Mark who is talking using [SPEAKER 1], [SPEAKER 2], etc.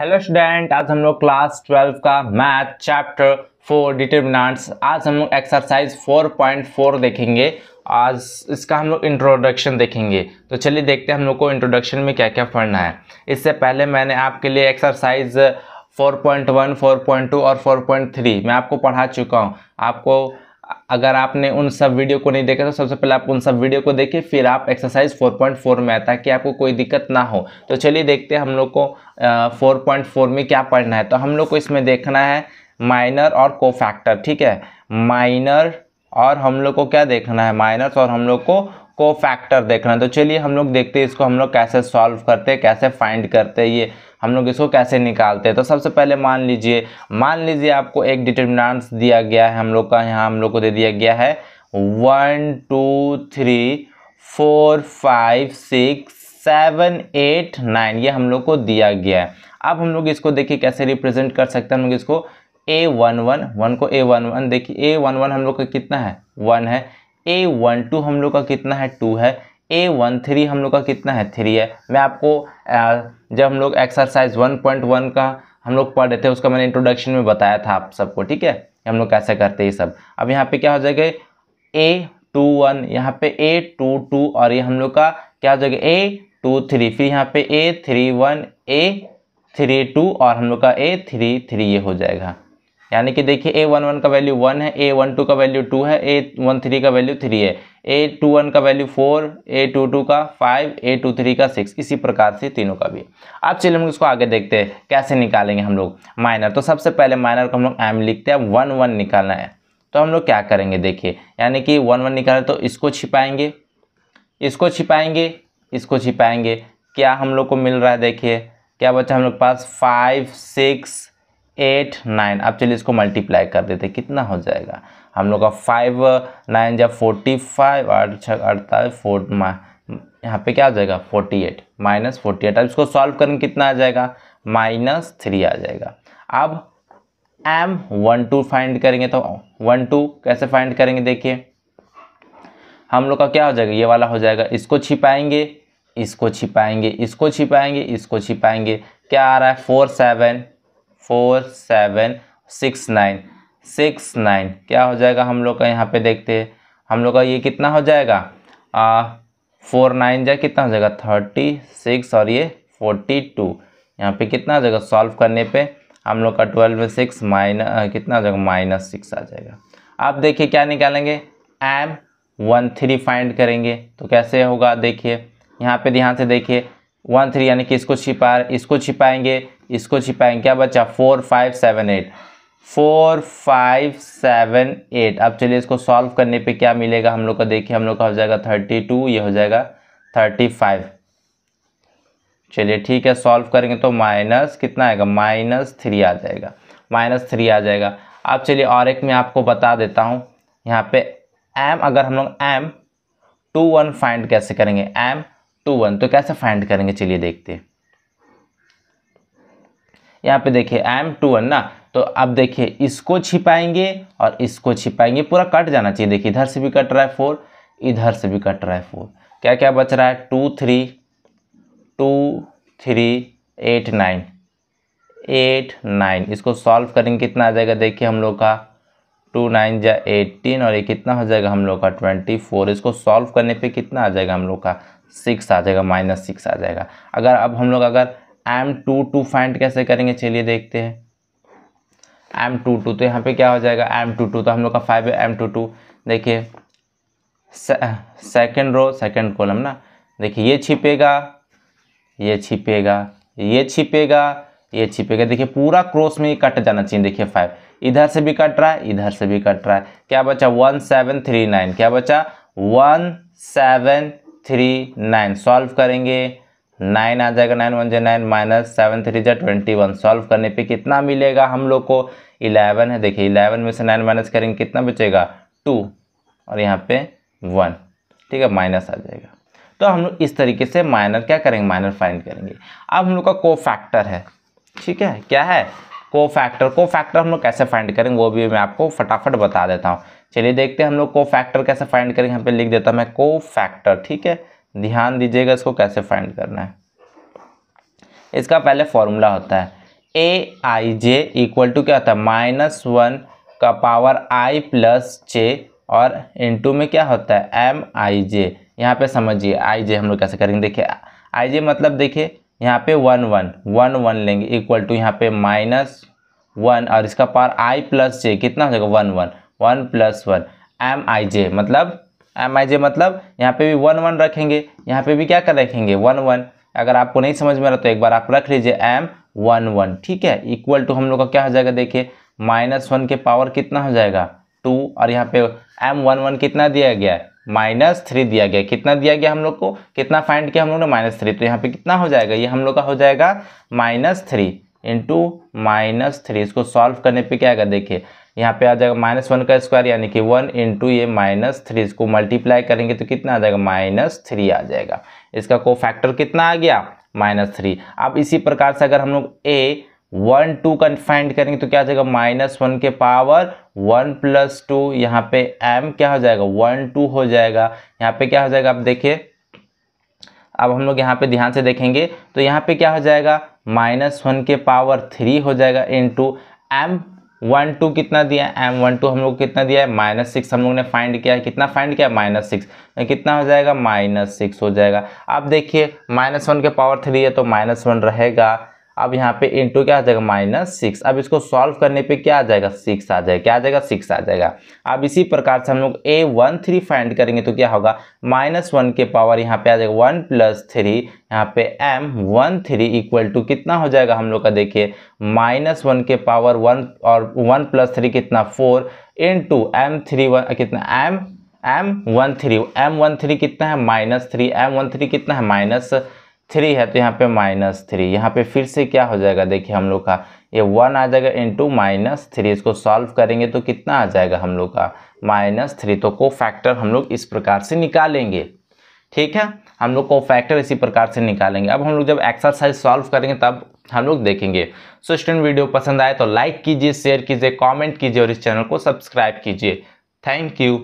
[SPEAKER 1] Hello student आज हम लोग क्लास 12 का मैथ चैप्टर फोर डिटर्मिनेंट्स आज हम लोग एक्सरसाइज 4.4 देखेंगे. आज इसका हम लोग इंट्रोडक्शन देखेंगे. तो चलिए देखते हैं हम लोग को इंट्रोडक्शन में क्या क्या पढ़ना है. इससे पहले मैंने आपके लिए एक्सरसाइज 4.1, 4.2 और 4.3 मैं आपको पढ़ा चुका हूँ. आपको अगर आपने उन सब वीडियो को नहीं देखा तो सबसे पहले आप उन सब वीडियो को देखिए, फिर आप एक्सरसाइज 4.4 में आए, ताकि आपको कोई दिक्कत ना हो। तो चलिए देखते हैं हम लोग को फोर पॉइंट फोर में क्या पढ़ना है। तो हम लोग को इसमें देखना है माइनर और कोफैक्टर ठीक है? माइनर और हम लोग को क्या देखना है? माइनर्स और हम लोग को को फैक्टर देखना है। तो चलिए हम लोग देखते हैं इसको, हम लोग कैसे सॉल्व करते हैं, कैसे फाइंड करते हैं ये। हम लोग इसको कैसे निकालते हैं? तो सबसे पहले मान लीजिए मान लीजिए आपको एक डिटर्मिनेंट्स दिया गया है, हम लोग का यहाँ हम लोग को दे दिया गया है one two three four five six seven eight nine ये हम लोग को दिया गया है। अब हम लोग इसको देखिए कैसे रिप्रेजेंट कर सकते हैं हम लोग इसको। ए वन वन वन को ए वन वन देखिए ए वन वन हम लोग का कितना है? वन है। ए वन टू हम लोग का कितना है? टू है। ए वन थ्री हम लोग का कितना है? थ्री है। मैं आपको जब हम लोग एक्सरसाइज वन पॉइंट वन का हम लोग पढ़ रहे थे, उसका मैंने इंट्रोडक्शन में बताया था आप सबको, ठीक है? हम लोग कैसे करते हैं ये सब। अब यहाँ पे क्या हो जाएगा? ए टू वन यहाँ पे ए टू टू और ये हम लोग का क्या हो जाएगा? ए टू थ्री फिर यहाँ पे A three one A three two और हम लोग का ए थ्री थ्री ये हो जाएगा। यानी कि देखिए ए वन वन का वैल्यू वन है ए वन टू का वैल्यू टू है ए वन थ्री का वैल्यू थ्री है। ए टू वन का value four A two two का फाइव ए टू थ्री का सिक्स इसी प्रकार से तीनों का भी। अब चलिए हम इसको आगे देखते हैं, कैसे निकालेंगे हम लोग माइनर तो सबसे पहले माइनर को हम लोग एम लिखते हैं वन वन निकालना है। तो हम लोग क्या करेंगे देखिए, यानी कि वन वन निकालें तो इसको छिपाएँगे इसको छिपाएँगे इसको छिपाएँगे। क्या हम लोग को मिल रहा है देखिए, क्या बच्चा हम लोग के पास? Five six eight nine. अब चलिए इसको मल्टीप्लाई कर देते कितना हो जाएगा? हम लोग का फाइव नाइन जब फोर्टी फाइव आठ छः अड़तालीस फोर यहाँ पे क्या आ जाएगा? Forty eight minus forty eight अब इसको सॉल्व करेंगे, कितना आ जाएगा? माइनस थ्री आ जाएगा। अब एम वन टू फाइंड करेंगे तो वन टू कैसे फाइंड करेंगे देखिए। हम लोग का क्या हो जाएगा? ये वाला हो जाएगा, इसको छिपाएँगे इसको छिपाएँगे इसको छिपाएँगे इसको छिपाएँगे। क्या आ रहा है? Four seven four seven six nine. Six nine, क्या हो जाएगा? हम लोग का यहाँ पे देखते हैं। हम लोग का ये कितना हो जाएगा? फोर नाइन जाए कितना हो जाएगा? थर्टी सिक्स और ये फोर्टी टू। यहाँ पे कितना हो जाएगा? सॉल्व करने पे हम लोग का ट्वेल्व सिक्स माइनस कितना हो जाएगा? माइनस सिक्स आ जाएगा। आप देखिए क्या निकालेंगे? एम वन थ्री फाइंड करेंगे। तो कैसे होगा? देखिए, यहाँ पे ध्यान से देखिए। वन थ्री यानी कि इसको छिपा, इसको छिपाएँगे इसको छिपाएँगे। क्या बच्चा four, five, seven, eight. Four, five, seven, eight. अब चलिए इसको सॉल्व करने पे क्या मिलेगा? हम लोग का देखिए, हम लोग का हो जाएगा थर्टी टू, ये हो जाएगा थर्टी फाइव। चलिए ठीक है, सॉल्व करेंगे तो माइनस कितना आएगा? माइनस थ्री आ जाएगा। माइनस थ्री आ जाएगा। अब चलिए और एक मैं आपको बता देता हूँ। यहाँ पे एम अगर हम लोग एम टू वन फाइंड कैसे करेंगे? एम टू वन तो कैसे फाइंड करेंगे? चलिए देखते हैं। यहाँ पे देखिए आई एम टू वन ना तो अब देखिए, इसको छिपाएँगे और इसको छिपाएँगे, पूरा कट जाना चाहिए। देखिए, इधर से भी कट रहा है फोर इधर से भी कट रहा है फोर क्या क्या बच रहा है? Two three two three, eight nine eight nine. इसको सॉल्व करेंगे, कितना आ जाएगा? देखिए, हम लोग का टू नाइन जा एटीन और ये कितना हो जाएगा? हम लोग का ट्वेंटी फोर। इसको सॉल्व करने पे कितना आ जाएगा हम लोग का? सिक्स आ जाएगा, माइनस सिक्स आ जाएगा। अगर अब हम लोग अगर एम टू टू फाइंड कैसे करेंगे, चलिए देखते हैं। एम टू टू तो यहाँ पे क्या हो जाएगा? एम टू टू तो हम लोग का फाइव है, एम टू टू। देखिए सेकेंड रो, सेकेंड कॉलम ना। देखिए, ये छिपेगा ये छिपेगा ये छिपेगा ये छिपेगा। देखिए, पूरा क्रॉस में ही कट जाना चाहिए। देखिए, फाइव। इधर से भी कट रहा है, इधर से भी कट रहा है। क्या बचा? One, seven, three, nine. क्या बचा? One, seven three nine solve करेंगे। नाइन आ जाएगा nine one J nine minus seven three जा ट्वेंटी वन सॉल्व करने पे कितना मिलेगा हम लोग को? इलेवन है। देखिए इलेवन में से नाइन माइनस करेंगे, कितना बचेगा? टू और यहाँ पे वन ठीक है माइनस आ जाएगा। तो हम लोग इस तरीके से माइनर क्या करेंगे? माइनर फाइंड करेंगे। अब हम लोग का को फैक्टर है। ठीक है, क्या है? को फैक्टर को फैक्टर हम लोग कैसे फाइंड करेंगे वो भी मैं आपको फटाफट बता देता हूँ। चलिए देखते हैं हम लोग को फैक्टर कैसे फाइंड करेंगे यहाँ पे लिख देता हूँ मैं को फैक्टर ठीक है? ध्यान दीजिएगा इसको कैसे फाइंड करना है। इसका पहले फॉर्मूला होता है ए आई जे इक्वल टू क्या होता है? माइनस वन का पावर आई प्लस जे और इनटू में क्या होता है? एम आई जे यहाँ पे समझिए आई जे हम लोग कैसे करेंगे? देखिए आई जे मतलब देखिए यहाँ पे वन वन वन वन लेंगे इक्वल टू यहाँ पे माइनस वन और इसका पावर आई प्लस जे कितना हो जाएगा? One one one plus one M I J मतलब एम आई जे मतलब यहाँ पे भी वन वन रखेंगे, यहाँ पे भी क्या कर रखेंगे? One one. अगर आपको नहीं समझ में आ रहा तो एक बार आप रख लीजिए एम वन वन, ठीक है? इक्वल टू हम लोग का क्या हो जाएगा? देखिए माइनस वन के पावर कितना हो जाएगा? टू और यहाँ पे एम वन वन कितना दिया गया है? माइनस थ्री दिया गया। कितना दिया गया हम लोग को? कितना फाइंड किया हम लोग ने? Minus three. तो यहाँ पे कितना हो जाएगा? ये हम लोग का हो जाएगा minus three into minus three. इसको सॉल्व करने पे क्या आएगा? देखिए, यहाँ पे आ जाएगा माइनस वन का स्क्वायर, यानी कि वन इंटू ये माइनस थ्री। इसको मल्टीप्लाई करेंगे तो कितना आ जाएगा? माइनस थ्री आ जाएगा। इसका को फैक्टर कितना आ गया? Minus three. अब इसी प्रकार से अगर हम लोग ए वन टू का फाइंड करेंगे तो क्या जाएगा? माइनस वन के पावर, वन प्लस टू, यहाँ पे एम क्या हो जाएगा? वन टू हो जाएगा। यहाँ पे क्या हो जाएगा? आप देखिए, अब हम लोग यहाँ पे ध्यान से देखेंगे तो यहाँ पे क्या हो जाएगा? माइनस वन के पावर थ्री हो जाएगा into M one two कितना दिया? है एम वन टू हम लोग कितना दिया है? माइनस सिक्स हम लोग ने फाइंड किया है। कितना फाइंड किया? Minus six. कितना हो जाएगा? माइनस सिक्स हो जाएगा। अब देखिए, माइनस वन के पावर थ्री है तो माइनस वन रहेगा। अब यहाँ पे इंटू क्या आ जाएगा? माइनस सिक्स अब इसको सॉल्व करने पे क्या आ जाएगा? सिक्स आ जाएगा। क्या आ जाएगा? सिक्स आ जाएगा। अब इसी प्रकार से हम लोग ए वन थ्री फाइंड करेंगे तो क्या होगा? माइनस वन के पावर यहाँ पे आ जाएगा। वन प्लस थ्री यहाँ पे M one three equal to कितना हो जाएगा हम लोग का? देखिए माइनस वन के पावर वन और वन प्लस थ्री कितना? Four into M three one कितना? M M one three M one three कितना है? Minus three M one three कितना है? माइनस थ्री है तो यहाँ पे माइनस थ्री यहाँ पे फिर से क्या हो जाएगा? देखिए, हम लोग का ये वन आ जाएगा इंटू माइनस थ्री इसको सॉल्व करेंगे तो कितना आ जाएगा हम लोग का? माइनस थ्री तो को फैक्टर हम लोग इस प्रकार से निकालेंगे। ठीक है? हम लोग को फैक्टर इसी प्रकार से निकालेंगे। अब हम लोग जब एक्सरसाइज सॉल्व करेंगे, तब हम लोग देखेंगे। सो स्टूडेंट वीडियो पसंद आए तो लाइक कीजिए शेयर कीजिए कॉमेंट कीजिए और इस चैनल को सब्सक्राइब कीजिए। Thank you